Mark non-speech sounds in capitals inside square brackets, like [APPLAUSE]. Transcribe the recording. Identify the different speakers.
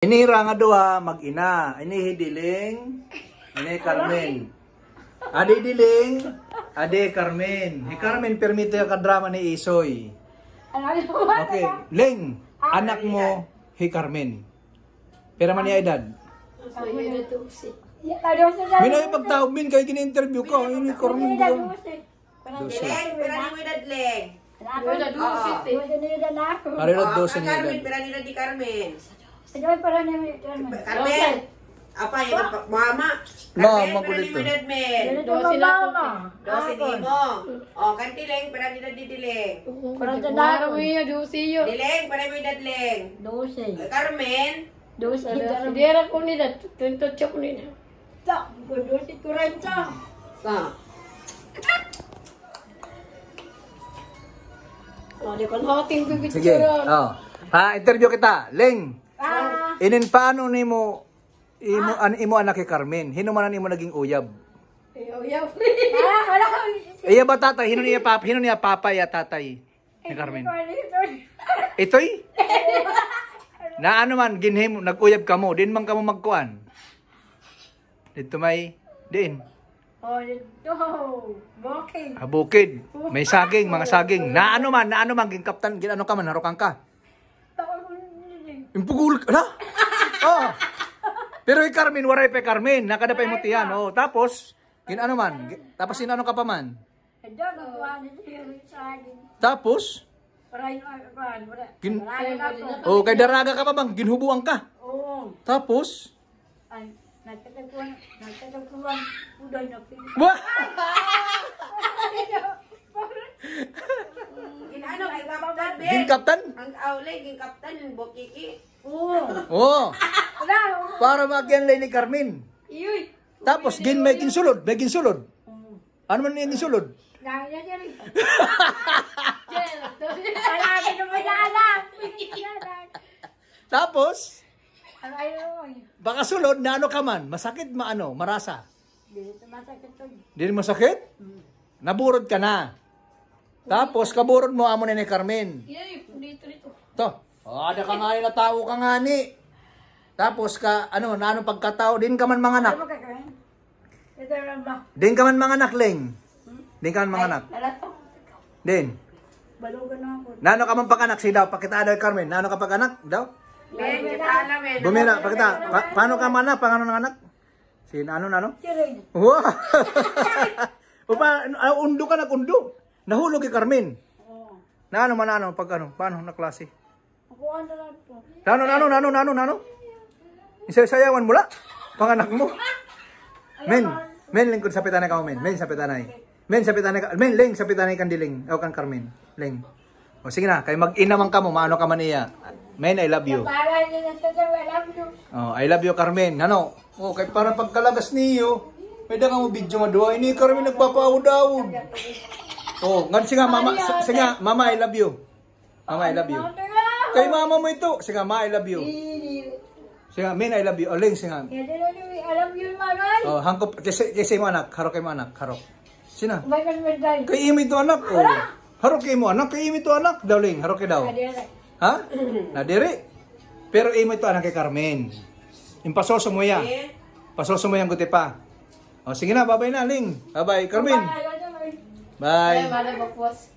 Speaker 1: Inira nga duha mag-ina. Ini hidiling, ini Carmen. Adi diling, ade Carmen. Hi Carmen permite ka drama ni Isoy. Okay, Ling, anak mo hi Carmen. Pera man niya edad. Mina yung pagtawag min kay gini-interview ko, ini Carmen ko. Dosi.
Speaker 2: Leng, pera ni mo edad leng.
Speaker 1: Pare na dosi
Speaker 2: Ah,
Speaker 1: niya
Speaker 2: Carmen,
Speaker 1: edad.
Speaker 2: pera ni edad di Carmen. Carmen, apa yung mama?
Speaker 1: Mama
Speaker 2: Carmen,
Speaker 1: ko
Speaker 2: pera ni
Speaker 1: dito.
Speaker 2: mo edad men.
Speaker 3: Dosi lang.
Speaker 2: Dosi ni mo. O, kanti leng, pera ni edad di dileng.
Speaker 3: Para mo yun, dosi yun.
Speaker 2: Dileng, pera mo edad leng. Carmen,
Speaker 3: Dira ko nila, tuntot ko nila.
Speaker 2: ah,
Speaker 3: Oh, di ko nating bibit
Speaker 1: Sige. Oh. Ha, interview kita. Ling. Inin paano nimo imo an imo anak kay Carmen? Hino man nimo naging uyab?
Speaker 3: Ayaw, yaw. [LAUGHS]
Speaker 1: Iya ba tatay? Hino niya papa? Hino niya papa ya tatay ni Carmen? Itoy? Na ano man ginhim naguyab kamo, din man kamo magkuan. Dito may din.
Speaker 3: Oh, dito. Walking.
Speaker 1: Habukid. May saging, mga saging. Na ano man, na ano man gin kaptan, gin ano ka man harukan ka. Impugul ka na? Oh. Pero yung Carmen, waray pa Carmen. Nakadapay mo tiyan. Oh. Tapos, gin ano man. Tapos sinano ka pa man. Tapos, gin, oh, kay daraga ka pa bang, ginhubuan ka. Tapos, wah! [LAUGHS]
Speaker 2: Ginano, gingkaptan, Ben.
Speaker 1: Gin kaptan?
Speaker 2: Ang aulay, gingkaptan, yung bukiki.
Speaker 1: Oh. Para magyan lay ni Carmen. Tapos, gin may ginsulod. May ginsulod. Ano man yung ginsulod? [LAUGHS] Tapos, baka sulod na ano ka man, masakit maano, marasa. Hindi masakit? Naburod ka na. Tapos, kaburod mo amo na ni Carmen.
Speaker 3: Dito, dito.
Speaker 1: To, oh, ada ka nga na tao ka nga ni. Tapos ka, ano, na anong pagkatao, din ka man mga anak. Din ka man mga anak, Leng. Din ka man mga anak. Din. Nano ka man pag-anak, si daw, pakita daw Carmen. Nano ka pag-anak, daw?
Speaker 2: Ben, kita alam eh.
Speaker 1: Bumira, pakita. Pa- paano ka man anak? Paano ng anak? Si ano, nano? Wow! [LAUGHS] o pa, ah, undo ka nag-undo. Nahulog kay Carmen. Na ano man ano, pag ano, paano na klase? Nano, nano, nano, nano, nano? Isayawan mo la? Panganak mo. Men, men lingkod sa pitanay ka men. Men sa pitanay. Men sa pitanay ka. Men ling sa pitanay kan diling. O kan Carmen. Ling. O sige na, kay mag-ina man ka mo, maano ka man iya. Men, I love you. Oh, I love you Carmen. Ano? Oh, kay para pagkalagas niyo, pwede ka mo video nga duwa. Ini Carmen nagpapaawd-awd. Oh, ngan sige mama, sige mama I love you. Mama I love you. Kay mama mo ito. Sige ma I love you. Sige men I love you. Oling sige.
Speaker 3: Alam yun, Maray.
Speaker 1: Oh, hangkop kasi kasi mo anak, harok kay mo anak, harok. Sina?
Speaker 3: Mo dahil.
Speaker 1: Kay imi to anak. Oh. Harok kay mo anak, kay imi to anak. Dawling, harok kay daw. Ha? Nadiri. Pero imo ito anak kay Carmen. Impasoso mo ya. Pasoso mo yang guti pa. O sige na, bye-bye na, Ling. Bye-bye, Carmen. Bye.
Speaker 3: malay mo, boss.